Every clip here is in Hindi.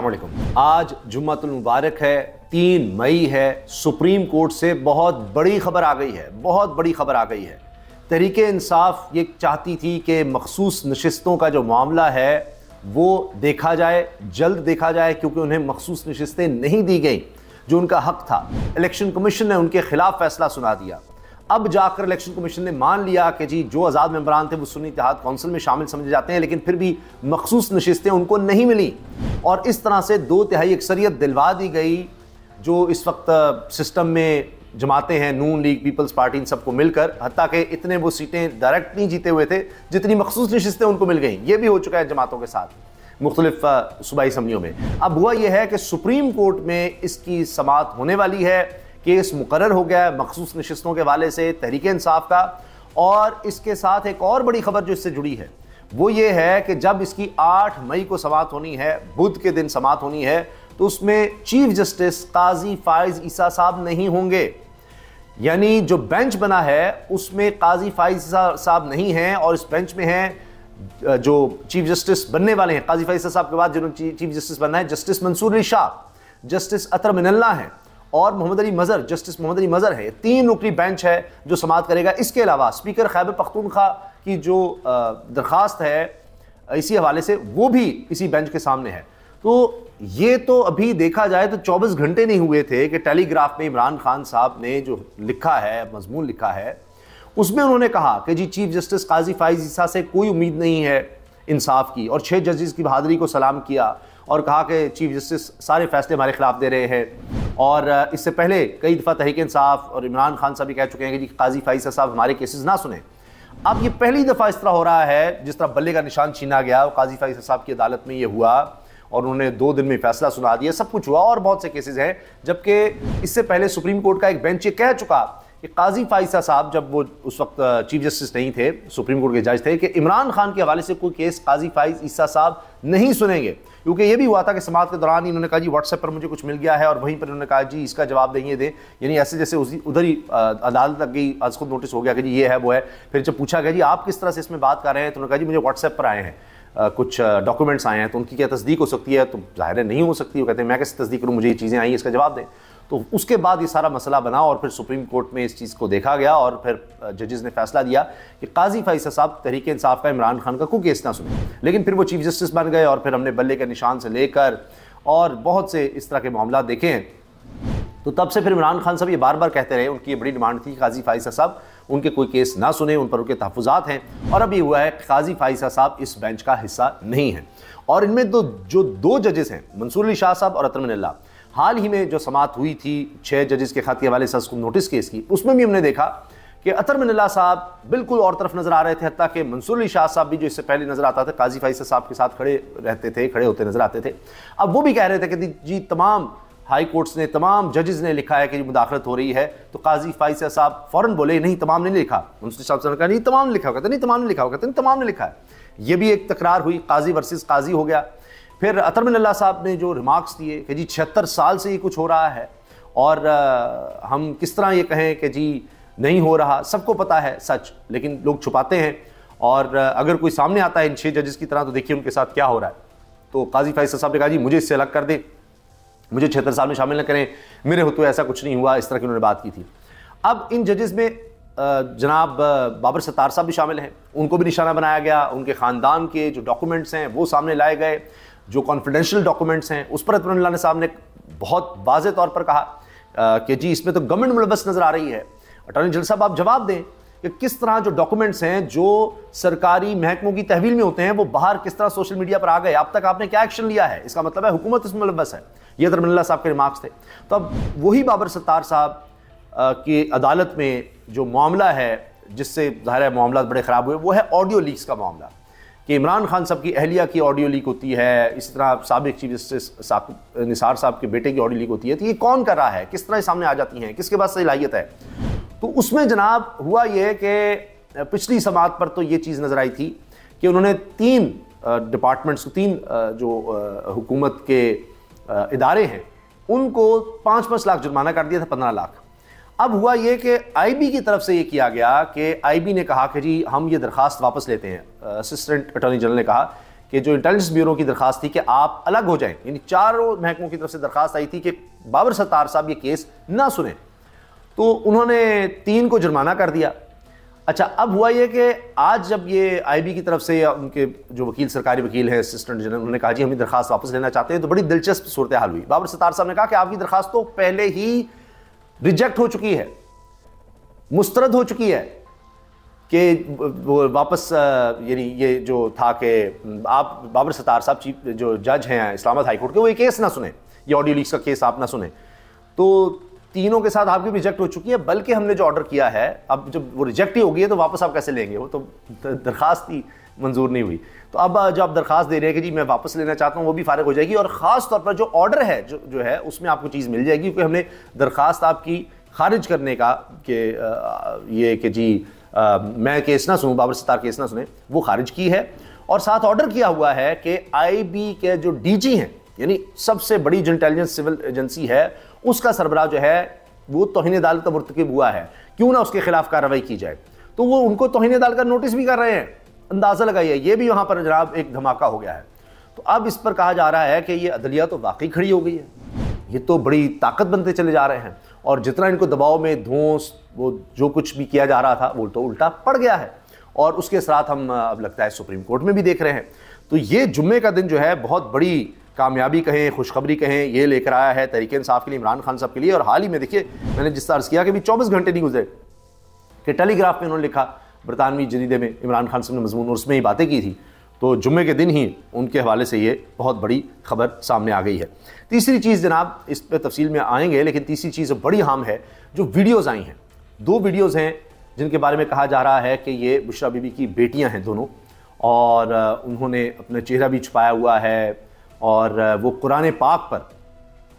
वालेकुम आज जुम्मतुल मुबारक है, तीन मई है, सुप्रीम कोर्ट से बहुत बड़ी खबर आ गई है, बहुत बड़ी खबर आ गई है। तहरीक इंसाफ ये चाहती थी कि मखसूस नशस्तों का जो मामला है, वो देखा जाए, जल्द देखा जाए, क्योंकि उन्हें मखसूस नशस्तें नहीं दी गई, जो उनका हक था। इलेक्शन कमीशन ने उनके खिलाफ फैसला सुना दिया। अब जाकर इलेक्शन कमीशन ने मान लिया कि जी, जो आज़ाद मेम्बरान थे, वो सुन्नी इतिहाद कौंसिल में शामिल समझे जाते हैं, लेकिन फिर भी मखसूस नशस्तें उनको नहीं मिली। और इस तरह से दो तिहाई अक्सरियत दिलवा दी गई, जो इस वक्त सिस्टम में जमाते हैं, नून लीग पीपल्स पार्टी इन सबको मिलकर हती कि इतने वो सीटें डायरेक्ट नहीं जीते हुए थे, जितनी मखसूस नशस्तें उनको मिल गई। ये भी हो चुका है जमातों के साथ, मुख्तलिफ़ सूबाई असम्बलियों में। अब हुआ यह है कि सुप्रीम कोर्ट में इसकी समात होने वाली है। केस मुकर हो गया है, मखसूस नशस्तों के वाले से, तहरीक इंसाफ का। और इसके साथ एक और बड़ी खबर जो इससे जुड़ी है, वो ये है कि जब इसकी 8 मई को समात होनी है, बुध के दिन समात होनी है तो उसमें चीफ जस्टिस काजी फाइज ईसा साहब नहीं होंगे। यानी जो बेंच बना है, उसमें काजी फाइज साहब नहीं हैं और इस बेंच में हैं जो चीफ जस्टिस बनने वाले हैं। काजी फाइज साहब के बाद जिन्होंने चीफ जस्टिस बनना है, जस्टिस मंसूर अली शाह, जस्टिस अतर मिनल्ला हैं। और मोहम्मद अली मज़र, जस्टिस मोहम्मद अली मज़र है। तीन रुकनी बेंच है जो समाप्त करेगा। इसके अलावा स्पीकर खैबर पख्तूनख्वा की जो दरख्वास्त है, इसी हवाले से वो भी इसी बेंच के सामने है। तो ये तो अभी देखा जाए तो 24 घंटे नहीं हुए थे कि टेलीग्राफ में इमरान खान साहब ने जो लिखा है, मजमून लिखा है, उसमें उन्होंने कहा कि जी, चीफ जस्टिस काजी फाइज ईसा से कोई उम्मीद नहीं है इंसाफ की और छः जजेस की बहादरी को सलाम किया और कहा कि चीफ जस्टिस सारे फैसले हमारे खिलाफ दे रहे हैं। और इससे पहले कई दफ़ा तहरीक इंसाफ और इमरान खान साहब भी कह चुके हैं कि काजी फाइसा साहब हमारे केसेस ना सुने। अब ये पहली दफ़ा इस तरह हो रहा है, जिस तरह बल्ले का निशान छीना गया काजी फाइसा साहब की अदालत में ये हुआ और उन्होंने दो दिन में फैसला सुना दिया, सब कुछ हुआ और बहुत से केसेज हैं, जबकि इससे पहले सुप्रीम कोर्ट का एक बेंच ये कह चुका कि काजी फाइसा साहब जब वो उस वक्त चीफ जस्टिस नहीं थे, सुप्रीम कोर्ट के जज थे, कि इमरान खान के हवाले से कोई केस काजी फाइज ईसा साहब नहीं सुनेंगे। क्योंकि ये भी हुआ था कि समाज के दौरान इन्होंने कहा, जी व्हाट्सएप पर मुझे कुछ मिल गया है और वहीं पर इन्होंने कहा, जी, इसका जवाब देंगे दें। यानी ऐसे जैसे उसी, उधर ही अदालत तक गई, आज खुद नोटिस हो गया कि जी, ये है, वो है। फिर जब पूछा गया, जी, आप किस तरह से इसमें बात कर रहे हैं? तो उन्होंने कहा, जी, मुझे व्हाट्सएप पर आए हैं। कुछ डॉक्यूमेंट्स आए हैं तो उनकी क्या तस्दीक हो सकती है? तो ज़ाहिर नहीं हो सकती, वो कहते हैं, मैं कैसे तस्दीक करूँ? मुझे ये चीज़ें आई इसका जवाब दें। तो उसके बाद ये सारा मसला बना और फिर सुप्रीम कोर्ट में इस चीज़ को देखा गया और फिर जजेस ने फैसला दिया कि काजी फैसा साहब तहरीक इंसाफ का, इमरान खान का कोई केस ना सुने। लेकिन फिर वो चीफ जस्टिस बन गए और फिर हमने बल्ले के निशान से लेकर और बहुत से इस तरह के मामला देखे। हैं तो तब से फिर इमरान खान साहब ये बार बार कहते रहे, उनकी ये बड़ी डिमांड थी काजी फाइसा साहब उनके कोई केस ना सुने, उन पर उनके तहफात हैं। और अब ये हुआ है काजी फाइसा साहब इस बेंच का हिस्सा नहीं है। और इनमें दो, जो दो जजेस हैं, मंसूर अली शाह साहब और अतरमन हाल ही में जो समात हुई थी छः जजेस के खत हवाले से उसको नोटिस केस की, उसमें भी हमने देखा कि अतर मिनल्ला साहब बिल्कुल और तरफ़ नज़र आ रहे थे, हत्या कि मंसूर अली शाह साहब भी जो इससे पहले नज़र आता था, काजी फाइसा साहब के साथ खड़े रहते थे, खड़े होते नज़र आते थे। अब वो भी कह रहे थे कि जी तमाम हाई कोर्ट्स ने, तमाम जजेस ने लिखा है कि मुदाखलत हो रही है तो काजी फाइसा साहब फ़ौरन बोले, नहीं, तमाम ने लिखा। मंसूर साहब ने कहा, नहीं, तमाम लिखा होगा नहीं, तमाम ने लिखा होगा नहीं तमाम ने लिखा है। ये भी एक तकरार हुई, काजी वर्सेस काजी हो गया। फिर अतरमिन साहब ने जो रिमार्क्स दिए कि जी छिहत्तर साल से ये कुछ हो रहा है और आ, हम किस तरह ये कहें कि जी नहीं हो रहा सबको पता है सच लेकिन लोग छुपाते हैं और आ, अगर कोई सामने आता है इन छः जजेस की तरह तो देखिए उनके साथ क्या हो रहा है। तो काजी फैसल साहब ने कहा जी मुझे इससे अलग कर दें मुझे छिहत्तर साल में शामिल न करें मेरे होते ऐसा कुछ नहीं हुआ इस तरह की उन्होंने बात की थी। अब इन जजेस में जनाब बाबर सत्तार साहब भी शामिल हैं उनको भी निशाना बनाया गया उनके ख़ानदान के जो डॉक्यूमेंट्स हैं वो सामने लाए गए जो कॉन्फिडेंशियल डॉक्यूमेंट्स हैं, उस पर अतमान साहब ने बहुत वाज तौर पर कहा कि जी, इसमें तो गवर्नमेंट मुलबस नज़र आ रही है। अटॉर्नी जनरल साहब, आप जवाब दें कि किस तरह जो डॉक्यूमेंट्स हैं, जो सरकारी महकमों की तहवील में होते हैं, वो बाहर किस तरह सोशल मीडिया पर आ गए? अब तक आपने क्या एक्शन लिया है? इसका मतलब है हुकूमत इसमें मुलबस है। ये दरमिल्ला साहब के रिमार्क्स थे। तो अब वही बाबर सत्तार साहब की अदालत में जो मामला है, जिससे ज़ाहिर है मामला बड़े ख़राब हुए, वो है ऑडियो लीक्स का मामला। कि इमरान खान साहब की अहलिया की ऑडियो लीक होती है, इसी तरह सबक चीफ जस्टिस निसार साहब के बेटे की ऑडियो लीक होती है तो ये कौन कर रहा है? किस तरह सामने आ जाती हैं? किसके पास सलाहियत है? तो उसमें जनाब हुआ ये कि पिछली समात पर तो ये चीज़ नज़र आई थी कि उन्होंने तीन डिपार्टमेंट्स तीन जो हुकूमत के इदारे हैं, उनको पाँच पाँच लाख जुर्माना कर दिया था, पंद्रह लाख। अब हुआ ये कि आईबी की तरफ़ से ये किया गया कि आईबी ने कहा कि जी, हम ये दरख्वास्त वापस लेते हैं। असिस्टेंट अटॉर्नी जनरल ने कहा कि जो इंटेलिजेंस ब्यूरो की दरखास्त थी कि आप अलग हो जाएँ। यानी चारों महकमों की तरफ़ से दरखास्त आई थी कि बाबर सत्तार साहब ये केस ना सुने। तो उन्होंने तीन को जुर्माना कर दिया। अच्छा अब हुआ ये कि आज जब ये आईबी की तरफ़ से या उनके जो वकील, सरकारी वकील हैं असिस्टेंट जनरल उन्होंने कहा, जी, हम दरखास्त वापस लेना चाहते हैं। तो बड़ी दिलचस्प सूरत हाल हुई। बाबर सत्तार साहब ने कहा कि आपकी दरखास्त तो पहले ही रिजेक्ट हो चुकी है, मुस्तरद हो चुकी है कि वो वापस यानी ये जो था कि आप बाबर सतार साहब चीफ, जो जज हैं इस्लामाबाद हाई कोर्ट के, वो ये केस ना सुने, ये ऑडियो लीक्स का केस आप ना सुने। तो तीनों के साथ आपकी रिजेक्ट हो चुकी है, बल्कि हमने जो ऑर्डर किया है, अब जब वो रिजेक्ट ही हो गई है तो वापस आप कैसे लेंगे? वो तो दरखास्त ही मंजूर नहीं हुई। तो अब जो आप दरखास्त दे रहे हैं कि जी मैं वापस लेना चाहता हूँ वो भी फारग हो जाएगी और ख़ास तौर पर जो ऑर्डर है जो जो है उसमें आपको चीज़ मिल जाएगी क्योंकि हमने दरखास्त आपकी खारिज करने का कि ये कि जी आ, मैं केस ना सुनूँ बाबर सत्तार केस ना सुने वो खारिज की है। और साथ ऑर्डर किया हुआ है कि आईबी के जो डीजी हैं यानी सबसे बड़ी जो इंटेलिजेंस सिविल एजेंसी है उसका सरबराह जो है वो तोहन अदालत का मुरतकब हुआ है। क्यों ना उसके खिलाफ कार्रवाई की जाए? तो वो उनको तोहन अदालत का नोटिस भी कर रहे हैं। अंदाज़ा लगाइए, ये भी वहाँ पर जनाब एक धमाका हो गया है। तो अब इस पर कहा जा रहा है कि ये अदलिया तो वाकई खड़ी हो गई है। ये तो बड़ी ताकत बनते चले जा रहे हैं और जितना इनको दबाव में धोस वो जो कुछ भी किया जा रहा था, वो तो उल्टा पड़ गया है। और उसके साथ हम, अब लगता है सुप्रीम कोर्ट में भी देख रहे हैं। तो ये जुम्मे का दिन जो है, बहुत बड़ी कामयाबी कहें, खुशखबरी कहें, ये लेकर आया है तरीके इंसाफ के लिए, इमरान खान साहब के लिए। और हाल ही में देखिए, मैंने जिस तरह किया कि भी चौबीस घंटे नहीं गुजरे, कि टेलीग्राफ में उन्होंने लिखा बरतानवी जदीदे में इमरान खान साहब ने मजमून और उसमें ही बातें की थी। तो जुम्मे के दिन ही उनके हवाले से ये बहुत बड़ी खबर सामने आ गई है। तीसरी चीज़ जनाब, इस पर तफसील में आएँगे, लेकिन तीसरी चीज़ बड़ी अहम है, जो वीडियोज़ आई हैं। दो वीडियोज़ हैं जिनके बारे में कहा जा रहा है कि ये बुशरा बीबी की बेटियाँ हैं दोनों, और उन्होंने अपना चेहरा भी छुपाया हुआ है, और वो कुरान पाक पर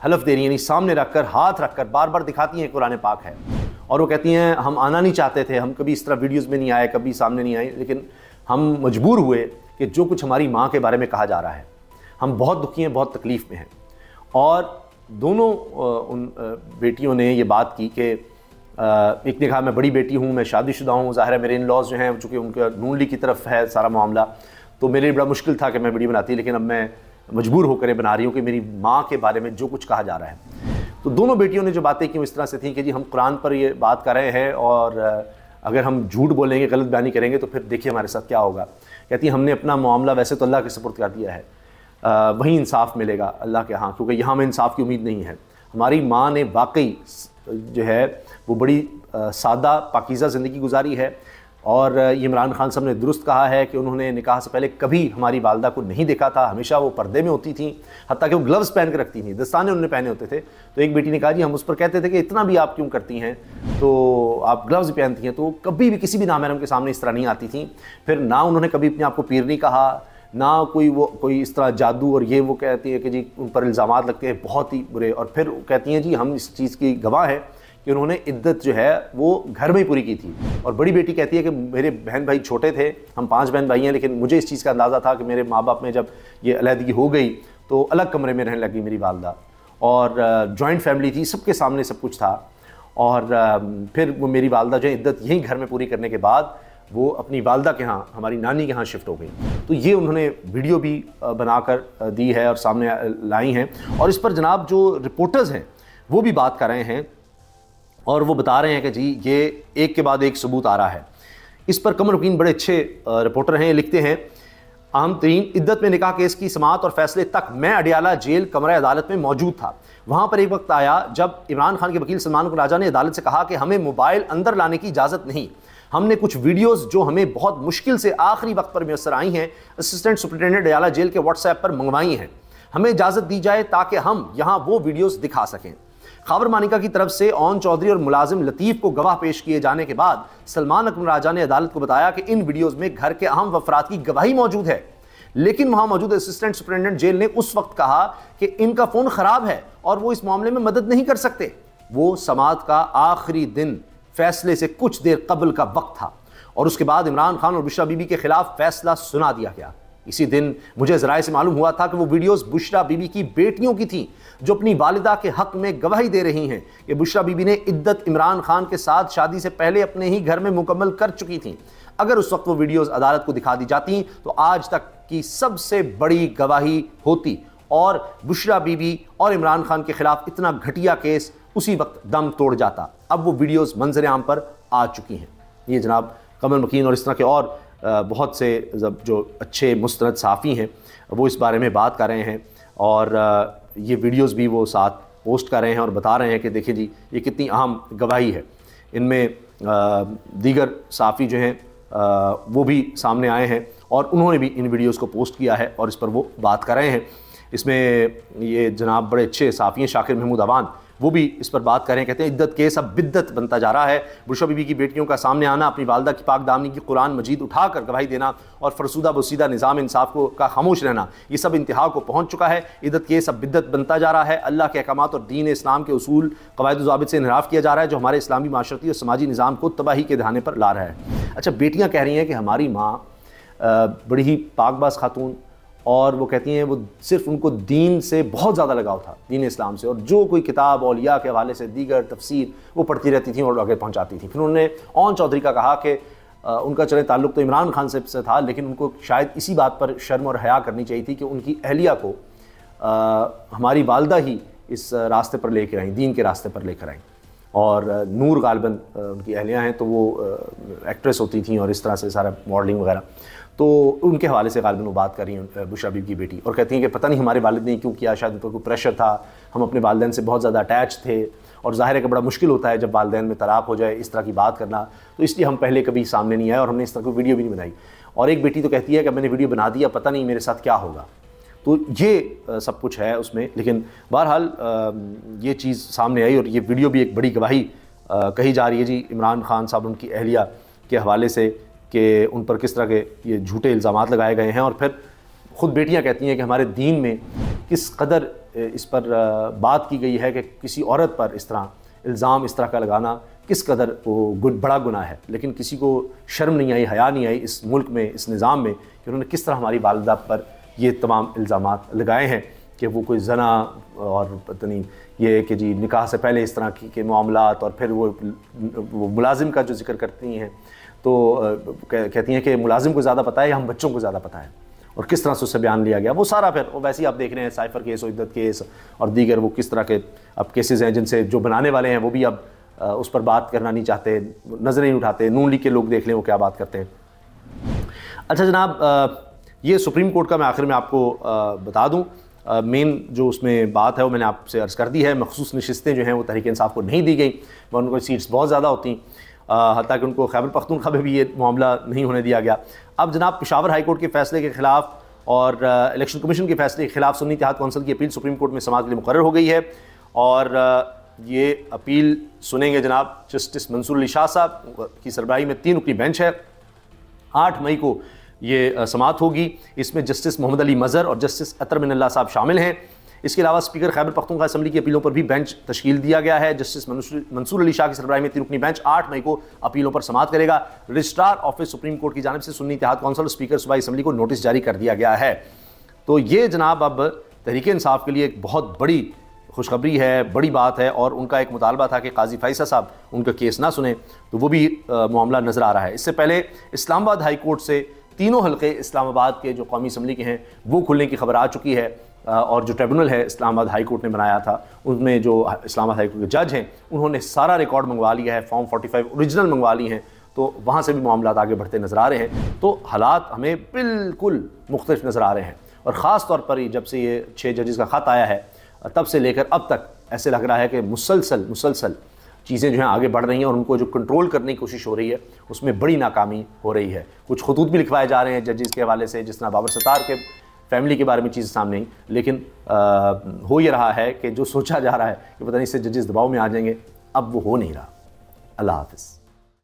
हलफ दे रही यानी सामने रखकर, हाथ रखकर बार बार दिखाती हैं कुरान पाक है। और वो कहती हैं, हम आना नहीं चाहते थे, हम कभी इस तरह वीडियोज़ में नहीं आए, कभी सामने नहीं आए, लेकिन हम मजबूर हुए कि जो कुछ हमारी माँ के बारे में कहा जा रहा है। हम बहुत दुखी हैं, बहुत तकलीफ़ में हैं। और दोनों उन बेटियों ने ये बात की कि एक ने कहा, मैं बड़ी बेटी हूँ, मैं शादीशुदा हूँ, ज़ाहिर है मेरे इन लॉज जो हैं, चूँकि उनके नून ली की तरफ़ है सारा मामला तो मेरे लिए बड़ा मुश्किल था कि मैं वीडियो बनाती, लेकिन अब मैं मजबूर होकर बना रही हूँ कि मेरी माँ के बारे में जो कुछ कहा जा रहा है। तो दोनों बेटियों ने जो बातें की वो इस तरह से थी कि जी, हम कुरान पर ये बात कर रहे हैं और अगर हम झूठ बोलेंगे, गलत बयानी करेंगे तो फिर देखिए हमारे साथ क्या होगा। कहती हमने अपना मामला वैसे तो अल्लाह के सपुर्द कर दिया है वहीं इंसाफ मिलेगा अल्लाह के यहाँ क्योंकि यहाँ हमें इंसाफ की उम्मीद नहीं है। हमारी माँ ने वाकई जो है, वो बड़ी सादा पाकिज़ा ज़िंदगी गुजारी है और इमरान खान साहब ने दुरुस्त कहा है कि उन्होंने निकाह से पहले कभी हमारी वालदा को नहीं देखा था। हमेशा वो पर्दे में होती थी हती कि वो ग्लव्स पहन कर रखती थी, दस्ताने उन्होंने पहने होते थे। तो एक बेटी ने कहा, जी, हम उस पर कहते थे कि इतना भी आप क्यों करती हैं? तो आप ग्लव्स पहनती हैं तो कभी भी किसी भी नामहरम के सामने इस तरह नहीं आती थी। फिर ना उन्होंने कभी अपने आप को पीर नहीं कहा, ना कोई वो, कोई इस तरह जादू और ये वो कहती है कि जी, उन पर इल्ज़ाम लगते हैं, बहुत ही बुरे। और फिर कहती हैं, जी, हम इस चीज़ की गवाह है। कि उन्होंने इद्दत जो है वो घर में ही पूरी की थी। और बड़ी बेटी कहती है कि मेरे बहन भाई छोटे थे, हम पाँच बहन भाई हैं, लेकिन मुझे इस चीज़ का अंदाज़ा था कि मेरे माँ बाप में जब ये अलहदगी हो गई तो अलग कमरे में रहने लगी मेरी वालदा। और जॉइंट फैमिली थी, सबके सामने सब कुछ था। और फिर वो मेरी वालदा जो है, इद्दत यहीं घर में पूरी करने के बाद वो अपनी वालदा के यहाँ, हमारी नानी के यहाँ शिफ्ट हो गई। तो ये उन्होंने वीडियो भी बनाकर दी है और सामने लाई हैं। और इस पर जनाब जो रिपोर्टर्स हैं, वो भी बात कर रहे हैं और वो बता रहे हैं कि जी, ये एक के बाद एक सबूत आ रहा है। इस पर कमर रुकीन बड़े अच्छे रिपोर्टर हैं लिखते हैं अहम तरीन इद्दत में निकाह केस की समात और फैसले तक मैं अडियाला जेल कमर अदालत में मौजूद था। वहाँ पर एक वक्त आया जब इमरान खान के वकील सलमान राजा ने अदालत से कहा कि हमें मोबाइल अंदर लाने की इजाज़त नहीं। हमने कुछ वीडियोस जो हमें बहुत मुश्किल से आखिरी वक्त पर मैसर आई हैं, असिस्टेंट सुप्रिटेंडेंट अडियाला जेल के व्हाट्सएप पर मंगवाई हैं। हमें इजाज़त दी जाए ताकि हम यहाँ वो वीडियोज़ दिखा सकें। खबर मानिका की तरफ़ से ओन चौधरी और मुलाजिम लतीफ़ को गवाह पेश किए जाने के बाद सलमान अकबर राजा ने अदालत को बताया कि इन वीडियोज़ में घर के अहम अफराद की गवाही मौजूद है। लेकिन वहाँ मौजूद असिस्टेंट सुपरिटेंडेंट जेल ने उस वक्त कहा कि इनका फ़ोन ख़राब है और वो इस मामले में मदद नहीं कर सकते। वो समात का आखिरी दिन फैसले से कुछ देर कबल का वक्त था और उसके बाद इमरान खान और बिशा बीबी के खिलाफ फैसला सुना दिया गया। इसी दिन मुझे जराए से मालूम हुआ था कि वो वीडियोस बुशरा बीबी की बेटियों की थी, जो अपनी वालिदा के हक में गवाही दे रही हैं। कि बुशरा बीबी ने इद्दत इमरान खान के साथ शादी से पहले अपने ही घर में मुकम्मल कर चुकी थी। अगर उस वक्त वो वीडियोस अदालत को दिखा दी जाती तो आज तक की सबसे बड़ी गवाही होती। और बुशरा बीबी और इमरान खान के खिलाफ इतना घटिया केस उसी वक्त दम तोड़ जाता। अब वो वीडियोज़ मंजर आम पर आ चुकी हैं। ये जनाब कमल मकीन और इस तरह के और बहुत से जो अच्छे मुस्ंद साफ़ी हैं, वो इस बारे में बात कर रहे हैं और ये वीडियोस भी वो साथ पोस्ट कर रहे हैं और बता रहे हैं कि देखिए जी, ये कितनी अहम गवाही है। इनमें दीगर साफ़ी जो हैं वो भी सामने आए हैं और उन्होंने भी इन वीडियोस को पोस्ट किया है और इस पर वो बात कर रहे हैं। इसमें ये जनाब बड़े अच्छे साफ़ी हैं, शाकिर महमूद अवान। वो भी इस पर बात करें, कहते हैं, इद्दत केस अब बिद्दत बनता जा रहा है। बुशा बीबी की बेटियों का सामने आना, अपनी वालदा की पाक दामनी की कुरान मजीद उठाकर गवाही देना और फरसुदा बसीदा निज़ाम इंसाफ को का खामोश रहना, ये सब इंतहा को पहुँच चुका है। इद्दत केस अब बिद्दत बनता जा रहा है। अल्लाह के अहकाम और दीन इस्लाम के असूल कवायद से इनराफ किया जा रहा है, जो हमारे इस्लामी माशरती और समाजी निज़ाम को तबाही के दहाने पर ला रहा है। अच्छा बेटियाँ कह रही हैं कि हमारी माँ बड़ी ही पाकबाज खातून और वो कहती हैं वो सिर्फ़ उनको दीन से बहुत ज़्यादा लगाव था दीन इस्लाम से। और जो कोई किताब औलिया के हवाले से दीगर तफसीर वो पढ़ती रहती थी और आगे पहुँचाती थी। फिर उन्होंने ओन चौधरी का कहा कि उनका चले ताल्लुक तो इमरान खान से, से था लेकिन उनको शायद इसी बात पर शर्म और हया करनी चाहिए थी कि उनकी अहलिया को आ, हमारी वालदा ही इस रास्ते पर लेकर आई दीन के रास्ते पर लेकर आई। और नूर गालबन उनकी अहलियाँ हैं तो वो एक्ट्रेस होती थी और इस तरह से सारा मॉडलिंग वगैरह। तो उनके हवाले से गालबन वो बात कर रही हैं बुशरा बीबी की बेटी और कहती हैं कि पता नहीं हमारे वालद ने क्यों किया, शायद उन पर कोई प्रेशर था। हम अपने वालदेन से बहुत ज़्यादा अटैच थे और ज़ाहिर है कि बड़ा मुश्किल होता है जब वालदेन में तलाक हो जाए इस तरह की बात करना। तो इसलिए हम पहले कभी सामने नहीं आए और हमने इस तरह की वीडियो भी नहीं बनाई। और एक बेटी तो कहती है कि मैंने वीडियो बना दिया पता नहीं मेरे साथ क्या होगा। तो ये सब कुछ है उसमें। लेकिन बहरहाल ये चीज़ सामने आई और ये वीडियो भी एक बड़ी गवाही कही जा रही है जी। इमरान खान साहब, उनकी अहलिया के हवाले से। कि उन पर किस तरह के ये झूठे इल्ज़ाम लगाए गए हैं और फिर ख़ुद बेटियाँ कहती हैं कि हमारे दीन में किस कदर इस पर बात की गई है कि किसी औरत पर इस तरह इल्ज़ाम, इस तरह का लगाना किस कदर वो बड़ा गुना है। लेकिन किसी को शर्म नहीं आई, हया नहीं आई इस मुल्क में, इस निज़ाम में कि उन्होंने किस तरह हमारी वालदा पर ये तमाम इल्ज़ाम लगाए हैं कि वो कोई जना और पता नहीं, ये कि जी निकाह से पहले इस तरह की, के मामला और फिर वो वो मुलाजिम का जो ज़िक्र करती हैं। तो कहती हैं कि मुलाजिम को ज़्यादा पता है या हम बच्चों को ज़्यादा पता है? और किस तरह से उससे बयान लिया गया? वो सारा फिर, वो वैसे ही आप देख रहे हैं, साइफर केस और इद्दत केस और दीगर वो किस तरह के अब केसेस हैं जिनसे जो बनाने वाले हैं, वो भी अब उस पर बात करना नहीं चाहते, नज़र नहीं उठाते, नून लीग के लोग देख लें वो क्या बात करते हैं। अच्छा जनाब ये सुप्रीम कोर्ट का मैं आखिर में आपको बता दूँ मेन जो उसमें बात है वो मैंने आपसे अर्ज़ कर दी है, मखसूस नशस्तें जो हैं वो तहरीक इंसाफ को नहीं दी गई वह उनको सीट्स बहुत ज़्यादा होती। हती कि उनको खैबर पख्तूनखा में भी ये मामला नहीं होने दिया गया। अब जनाब, पिशावर हाई कोर्ट के फैसले के खिलाफ और इलेक्शन कमीशन के फैसले के खिलाफ सुन्नी इतिहाद कौंसिल की अपील सुप्रीम कोर्ट में समाज के लिए मुकर हो गई है और ये अपील सुनेंगे जनाब जस्टिस मंसूर अली शाह साहब, की सरबराही में तीन रुकनी बेंच है। आठ मई को ये समात होगी। इसमें जस्टिस मोहम्मद अली मज़र और जस्टिस अतर साहब शामिल हैं। इसके अलावा स्पीकर खैबर पख्तूनख्वा असम्बली की अपीलों पर भी बेंच तश्कील दिया गया है। जस्टिस मंसूर अली शाह की सरबराही में तिरुकनी बेंच आठ मई को अपीलों पर समात करेगा। रजिस्ट्रार ऑफ़िस सुप्रीम कोर्ट की जानब से सुन्नी इतिहाद कौंसिल स्पीकर सूबाई असम्बली को नोटिस जारी कर दिया गया है। तो ये जनाब अब तहरीक इंसाफ के लिए एक बहुत बड़ी खुशखबरी है, बड़ी बात है और उनका एक मुतालबा था कि काजी फैसा साहब उनका केस ना सुने तो वो भी मामला नज़र आ रहा है। इससे पहले इस्लामाबाद हाई कोर्ट से तीनों हल्के इस्लामाबाद के जो कौमी असम्बली के हैं, वो खुलने की खबर आ चुकी है। और जो ट्रिब्यूनल है इस्लामाबाद हाई कोर्ट ने बनाया था, उसमें जो इस्लामाबाद हाई कोर्ट के जज हैं, उन्होंने सारा रिकॉर्ड मंगवा लिया है, फॉर्म 45 ओरिजिनल मंगवा ली हैं तो वहाँ से भी मामला आगे बढ़ते नज़र आ रहे हैं। तो हालात हमें बिल्कुल मुख्तलिफ़ नज़र आ रहे हैं। और ख़ास तौर पर जब से ये छः जजेस का ख़त आया है, तब से लेकर अब तक ऐसे लग रहा है कि मुसलसल मुसलसल चीज़ें जो हैं आगे बढ़ रही हैं और उनको जो कंट्रोल करने की कोशिश हो रही है, उसमें बड़ी नाकामी हो रही है। कुछ खतूत भी लिखवाए जा रहे हैं जजेस के हवाले से, जिस तरह बाबर सतार के फैमिली के बारे में चीज़ सामने आई। लेकिन आ, हो ये रहा है कि जो सोचा जा रहा है कि पता नहीं इससे जजेस दबाव में आ जाएँगे। अब वो हो नहीं रहा। अल्लाह हाफिज़।